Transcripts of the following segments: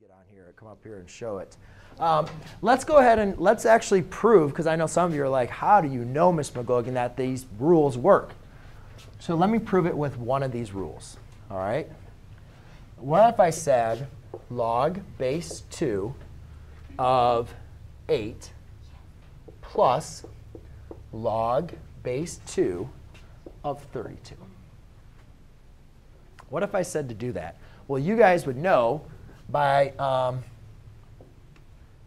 get on here, come up here and show it. Um, let's go ahead and let's actually prove, because I know some of you are like, how do you know, Ms. McLogan, that these rules work? So let me prove it with one of these rules. All right. What if I said log base 2 of 8 plus log base 2 of 32? What if I said to do that? Well, you guys would know by um,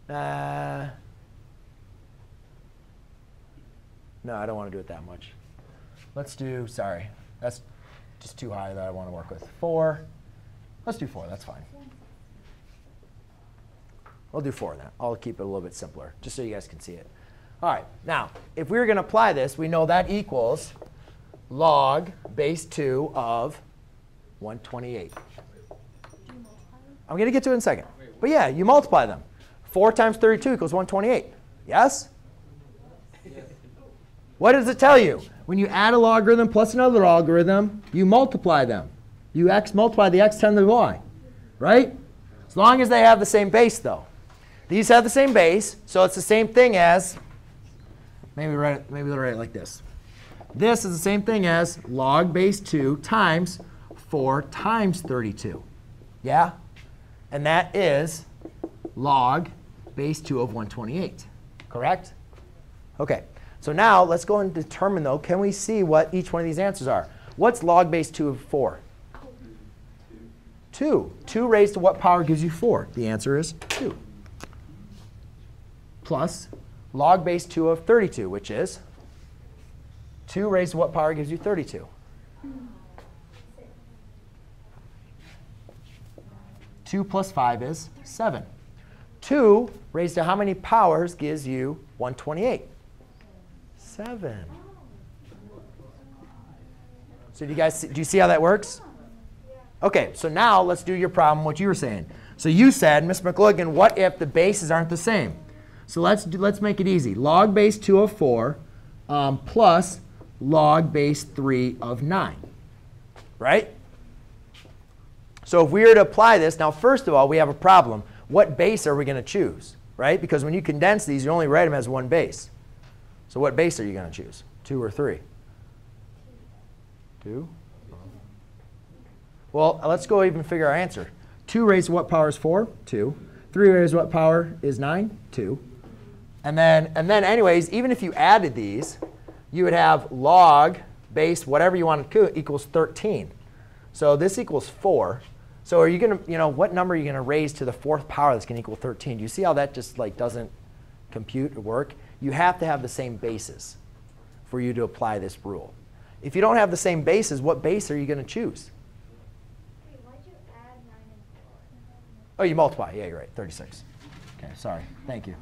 uh, no, I don't want to do it that much. Let's do, sorry, that's just too high that I want to work with. 4. Let's do 4. That's fine. We'll do 4 then. I'll keep it a little bit simpler, just so you guys can see it. All right. Now, if we were going to apply this, we know that equals log base 2 of 128. I'm going to get to it in a second. But yeah, you multiply them. 4 times 32 equals 128. Yes? What does it tell you? When you add a logarithm plus another logarithm, you multiply them. You x multiply the x times the y, right? As long as they have the same base, though. These have the same base, so it's the same thing as, maybe write it, maybe write it like this. This is the same thing as log base 2 times 4 times 32. Yeah? And that is log base 2 of 128. Correct? OK. So now let's go and determine, though, can we see what each one of these answers are? What's log base 2 of 4? 2. 2 raised to what power gives you 4? The answer is 2. Plus log base 2 of 32, which is 2 raised to what power gives you 32? 2 plus 5 is 7. 2 raised to how many powers gives you 128? 7. So do you guys see, do you see how that works? OK, so now let's do your problem, what you were saying. So you said, Ms. McLogan, what if the bases aren't the same? So let's, do, let's make it easy. Log base 2 of 4 um, plus log base 3 of 9. Right? So if we were to apply this, now first of all, we have a problem. What base are we going to choose? Right? Because when you condense these, you only write them as one base. So what base are you going to choose? 2 or 3? 2? Well, let's go even figure our answer. 2 raised to what power is 4? 2. 3 raised to what power is 9? 2. And then, and then anyways, even if you added these, you would have log base whatever you want to equals 13. So this equals 4. So are you going to, you know, what number are you going to raise to the fourth power that's going to equal 13? Do you see how that just like doesn't compute or work? You have to have the same bases for you to apply this rule. If you don't have the same bases, what base are you going to choose? Wait, you add 9 and 4? Oh, you multiply. Yeah, you're right. 36. OK, sorry. Thank you.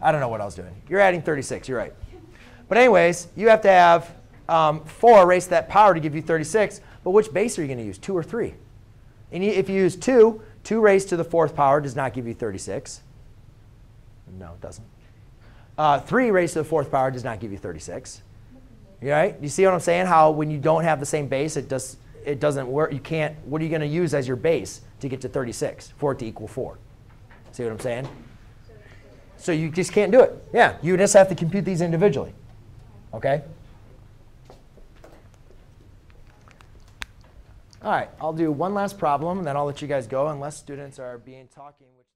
I don't know what I was doing. You're adding 36. You're right. But anyways, you have to have um, 4 raised to that power to give you 36. But which base are you going to use, 2 or 3? And if you use 2, 2 raised to the fourth power does not give you 36. No, it doesn't. Uh, 3 raised to the fourth power does not give you 36. Right? You see what I'm saying? How when you don't have the same base, it, does, it doesn't work. You can't, what are you going to use as your base to get to 36 for it to equal 4? See what I'm saying? So you just can't do it. Yeah, you just have to compute these individually. OK? All right, I'll do one last problem, and then I'll let you guys go unless students are being talking. Which